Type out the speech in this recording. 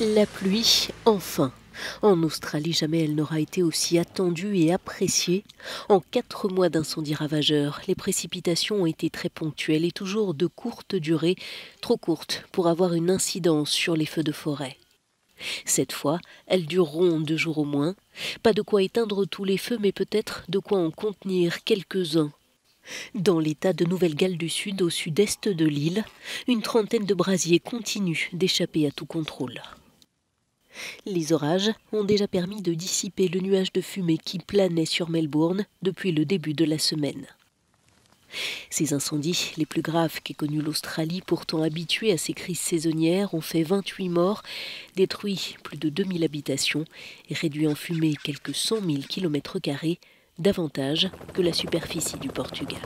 La pluie, enfin. En Australie, jamais elle n'aura été aussi attendue et appréciée. En quatre mois d'incendie ravageurs, les précipitations ont été très ponctuelles et toujours de courte durée, trop courtes pour avoir une incidence sur les feux de forêt. Cette fois, elles dureront deux jours au moins. Pas de quoi éteindre tous les feux, mais peut-être de quoi en contenir quelques-uns dans l'état de Nouvelle-Galles du Sud, au sud-est de l'île, une trentaine de brasiers continuent d'échapper à tout contrôle. Les orages ont déjà permis de dissiper le nuage de fumée qui planait sur Melbourne depuis le début de la semaine. Ces incendies, les plus graves qu'ait connus l'Australie, pourtant habituée à ces crises saisonnières, ont fait 28 morts, détruit plus de 2000 habitations et réduit en fumée quelques 100 000 km, davantage que la superficie du Portugal.